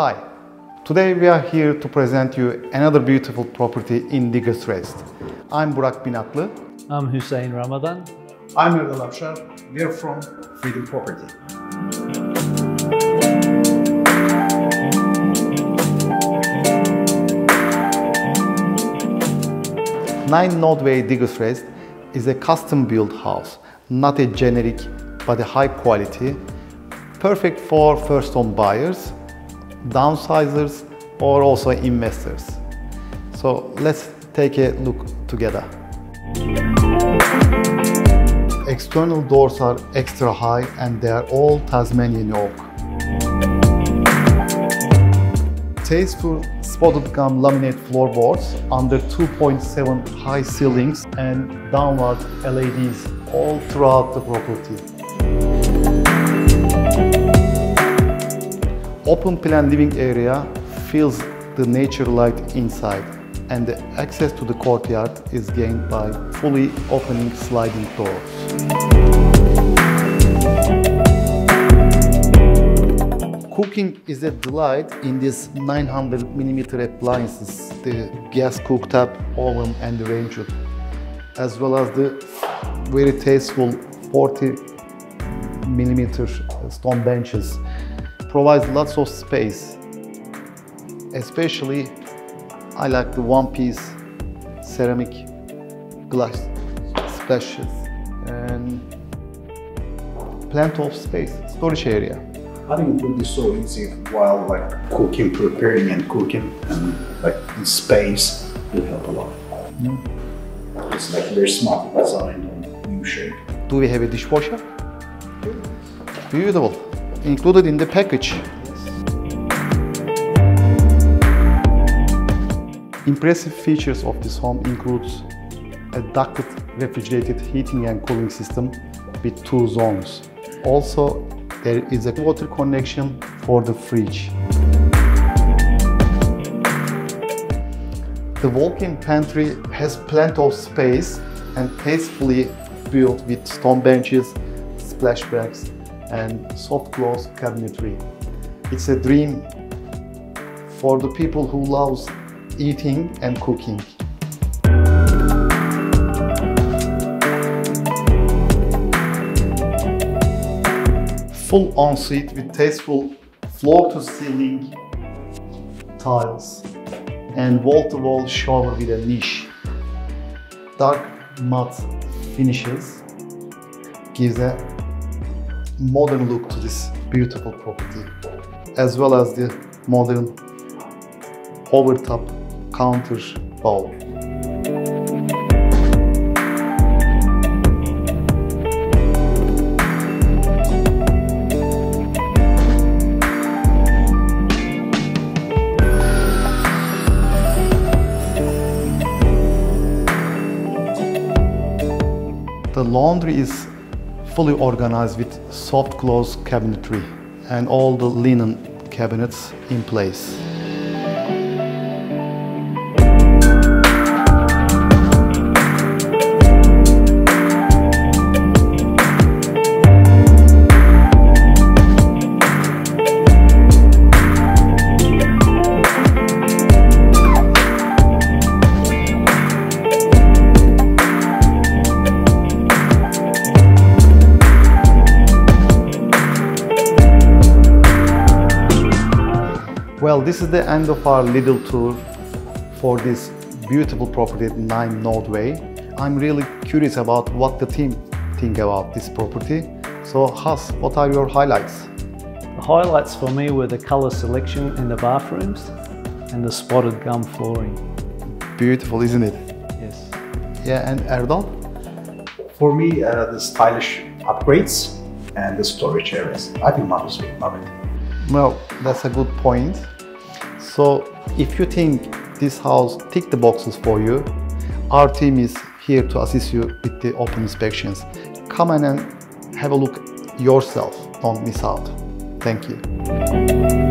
Hi, today we are here to present you another beautiful property in Diggers Rest. I'm Burak Binatlı. I'm Hussein Ramadan. I'm Erdal Afshar. We are from Freedom Property. Nine Node Way Diggers Rest is a custom built house, not a generic but a high quality, perfect for first home buyers, downsizers or also investors. So let's take a look together. External doors are extra high and they are all Tasmanian oak. Tasteful spotted gum laminate floorboards under 2.7 high ceilings and downward LEDs all throughout the property. Open plan living area fills the nature light inside and the access to the courtyard is gained by fully opening sliding doors. Cooking is a delight in these 900 mm appliances, the gas cooktop, oven and the range hood, as well as the very tasteful 40 mm stone benches. Provides lots of space, especially I like the one-piece ceramic glass splashes and plenty of space, storage area. I think it will be so easy while like cooking, preparing and cooking and like in space will help a lot. Mm-hmm. It's like very smart design and new shape. Do we have a dishwasher? Beautiful. Included in the package. Impressive features of this home includes a ducted refrigerated heating and cooling system with two zones. Also, there is a water connection for the fridge. The walk-in pantry has plenty of space and tastefully built with stone benches, splash bags and soft close cabinetry. It's a dream for the people who loves eating and cooking. Full ensuite with tasteful floor-to-ceiling tiles and wall-to-wall shower with a niche. Dark matte finishes gives a modern look to this beautiful property as well as the modern overtop counter bowl. The laundry is fully organized with soft close cabinetry and all the linen cabinets in place. Well, this is the end of our little tour for this beautiful property at 9 Node Way. I'm really curious about what the team think about this property. So Has, what are your highlights? The highlights for me were the colour selection in the bathrooms and the spotted gum flooring. Beautiful, isn't it? Yes. Yeah, and Erdal? For me, uh, the stylish upgrades and the storage areas. I think mothers will love it. Well, that's a good point. So if you think this house tick the boxes for you, our team is here to assist you with the open inspections. Come in and have a look yourself. Don't miss out. Thank you.